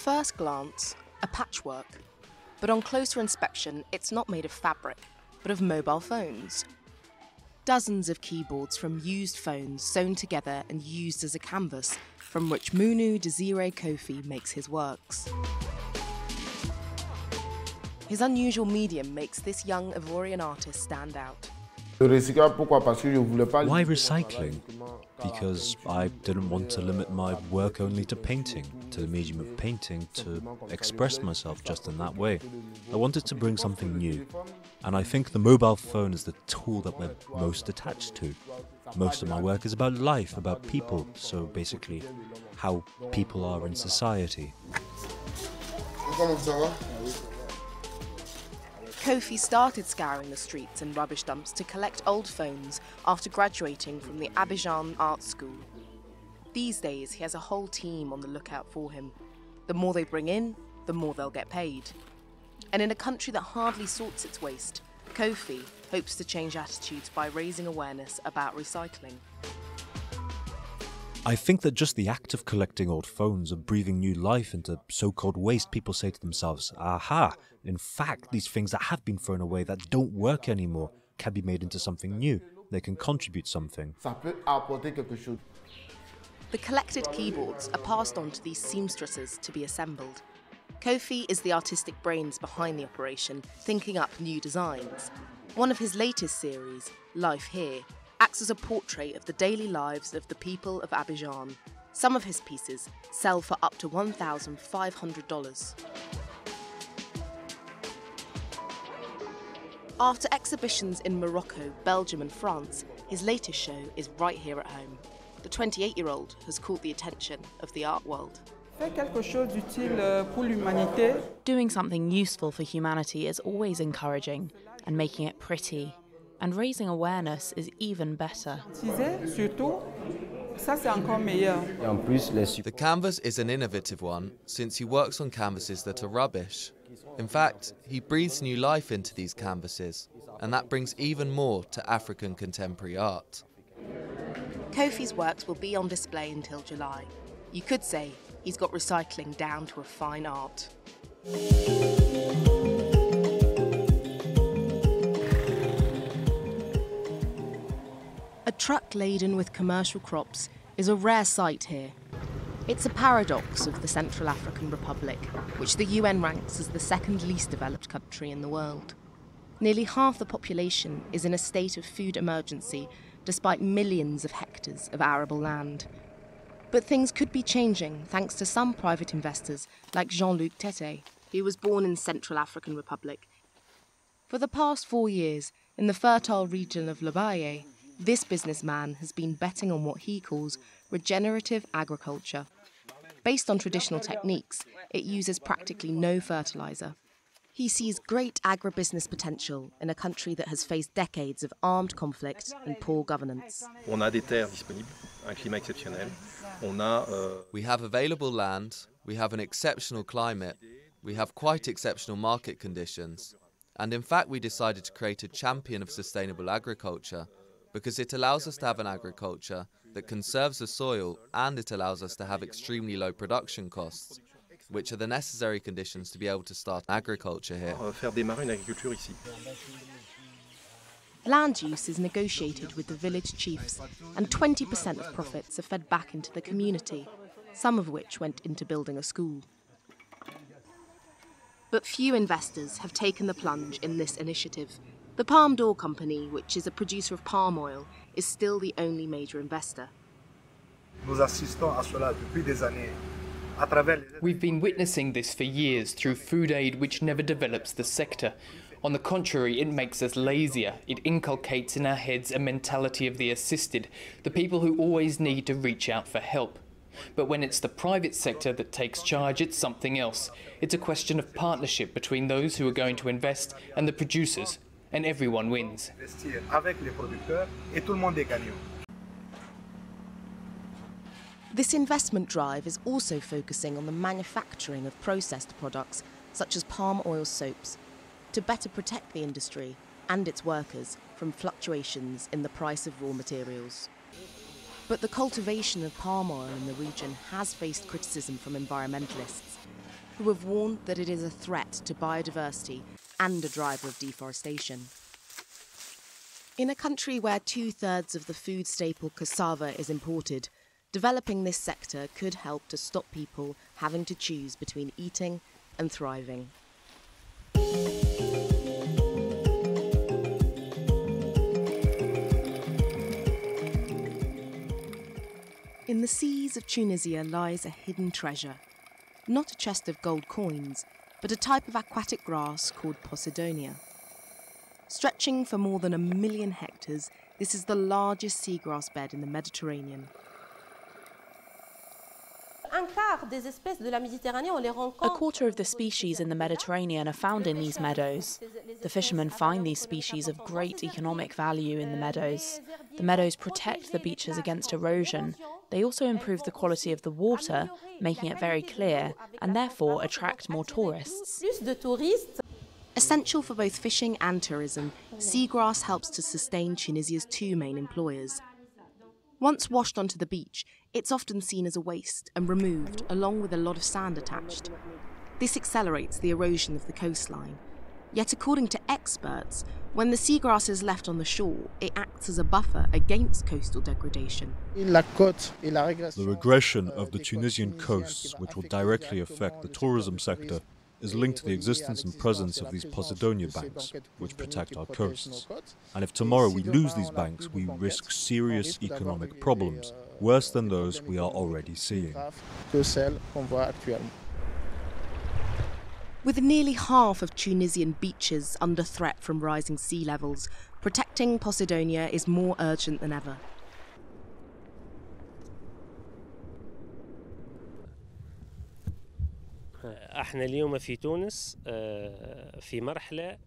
first glance, a patchwork. But on closer inspection, it's not made of fabric, but of mobile phones. Dozens of keyboards from used phones sewn together and used as a canvas, from which Munu Desire Kofi makes his works. His unusual medium makes this young Ivorian artist stand out. Le recyclage, pourquoi Parce que je voulais pas. Why recycling? Because I didn't want to limit my work only to painting, to the medium of painting, to express myself just in that way. I wanted to bring something new. And I think the mobile phone is the tool that we're most attached to. Most of my work is about life, about people, so basically, how people are in society. Kofi started scouring the streets and rubbish dumps to collect old phones after graduating from the Abidjan Art School. These days, he has a whole team on the lookout for him. The more they bring in, the more they'll get paid. And in a country that hardly sorts its waste, Kofi hopes to change attitudes by raising awareness about recycling. I think that just the act of collecting old phones, of breathing new life into so called waste, people say to themselves, aha, in fact, these things that have been thrown away that don't work anymore can be made into something new. They can contribute something. The collected keyboards are passed on to these seamstresses to be assembled. Kofi is the artistic brains behind the operation, thinking up new designs. One of his latest series, Life Here, acts as a portrait of the daily lives of the people of Abidjan. Some of his pieces sell for up to $1,500. After exhibitions in Morocco, Belgium, and France, his latest show is right here at home. The 28 year old has caught the attention of the art world. Faire quelque chose d'utile euh, pour l'humanité, Doing something useful for humanity is always encouraging, and making it pretty and raising awareness is even better. utiliser surtout, ça c'est encore meilleur. Et en plus, les sup- The canvas is an innovative one since he works on canvases that are rubbish. In fact, he breathes new life into these canvases, and that brings even more to African contemporary art. Kofi's works will be on display until July. You could say he's got recycling down to a fine art. Truck laden with commercial crops is a rare sight here. It's a paradox of the Central African Republic, which the UN ranks as the second least developed country in the world. Nearly half the population is in a state of food emergency despite millions of hectares of arable land. But things could be changing thanks to some private investors like Jean Luc Tete, who was born in Central African Republic. For the past four years, in the fertile region of Lobaye, this businessman has been betting on what he calls regenerative agriculture. Based on traditional techniques, it uses practically no fertilizer. He sees great agribusiness potential in a country that has faced decades of armed conflict and poor governance. On a des terres disponibles, un climat exceptionnel. On a euh, We have available land, we have an exceptional climate, we have quite exceptional market conditions, and in fact, we decided to create a champion of sustainable agriculture because it allows us to have an agriculture that conserves the soil and it allows us to have extremely low production costs, which are the necessary conditions to be able to start agriculture here. faire démarrer une agriculture ici. Land use is negotiated with the village chiefs, and 20% of profits are fed back into the community, some of which went into building a school. But few investors have taken the plunge in this initiative. The Palme d'Or Company, which is a producer of palm oil, is still the only major investor. Nous assistons à cela depuis des années à travers les We've been witnessing this for years through food aid, which never develops the sector. On the contrary, it makes us lazier. It inculcates in our heads a mentality of the assisted, the people who always need to reach out for help. But when it's the private sector that takes charge, it's something else. It's a question of partnership between those who are going to invest and the producers, and everyone wins. investir avec les producteurs et tout le monde est gagnant. This investment drive is also focusing on the manufacturing of processed products, such as palm oil soaps, to better protect the industry and its workers from fluctuations in the price of raw materials. But the cultivation of palm oil in the region has faced criticism from environmentalists. who have warned that it is a threat to biodiversity and a driver of deforestation. In a country where two thirds of the food staple cassava is imported, developing this sector could help to stop people having to choose between eating and thriving. In the seas of Tunisia lies a hidden treasure. Not a chest of gold coins, but a type of aquatic grass called Posidonia. Stretching for more than a million hectares, this is the largest seagrass bed in the Mediterranean. A quarter of the species in the Mediterranean are found in these meadows. The fishermen find these species of great economic value in the meadows. The meadows protect the beaches against erosion. They also improve the quality of the water, making it very clear, and therefore attract more tourists. Essential for both fishing and tourism, seagrass helps to sustain Tunisia's two main employers. Once washed onto the beach, it's often seen as a waste and removed, along with a lot of sand attached. This accelerates the erosion of the coastline. Yet, according to experts, when the seagrass is left on the shore, it acts as a buffer against coastal degradation. The regression of the Tunisian coasts, which will directly affect the tourism sector, is linked to the existence and presence of these Posidonia banks, which protect our coasts. And if tomorrow we lose these banks, we risk serious economic problems, worse than those we are already seeing. With nearly half of Tunisian beaches under threat from rising sea levels, protecting Posidonia is more urgent than ever. احنا اليوم في تونس في مرحله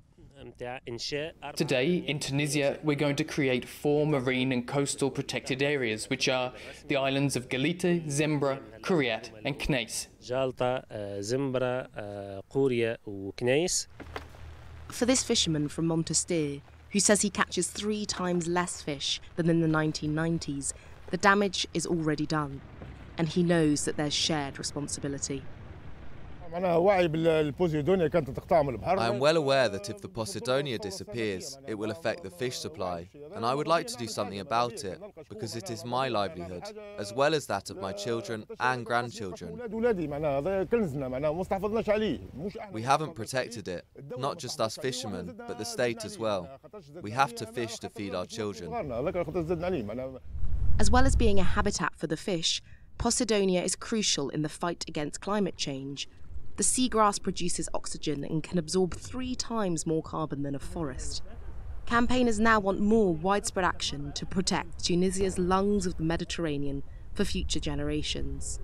Today, in Tunisia, we're going to create four marine and coastal protected areas, which are the islands of Galite, Zembra, Kuriat, and Kneiss. For this fisherman from Monastir, who says he catches three times less fish than in the 1990s, the damage is already done, and he knows that there's shared responsibility. I am well aware that if the Posidonia disappears, it will affect the fish supply, and I would like to do something about it because it is my livelihood, as well as that of my children and grandchildren. We haven't protected it, not just us fishermen, but the state as well. We have to fish to feed our children. As well as being a habitat for the fish, Posidonia is crucial in the fight against climate change. The seagrass produces oxygen and can absorb three times more carbon than a forest. Campaigners now want more widespread action to protect Tunisia's lungs of the Mediterranean for future generations.